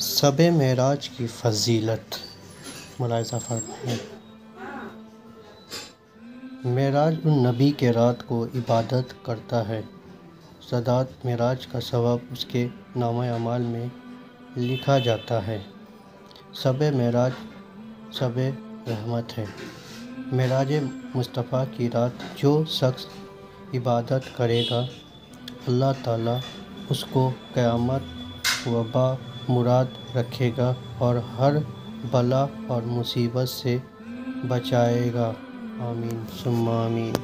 शब महराज की फ़जीलत, मुलायजा फरमाएँ। महराज उन नबी के रात को इबादत करता है। सदात महराज का सवाब उसके नाम अमाल में लिखा जाता है। शब महराज शब रहमत है। महराज मुस्तफ़ा की रात जो शख्स इबादत करेगा, अल्लाह ताला उसको क़यामत वबा मुराद रखेगा और हर बला और मुसीबत से बचाएगा। आमीन सुम्मा आमीन।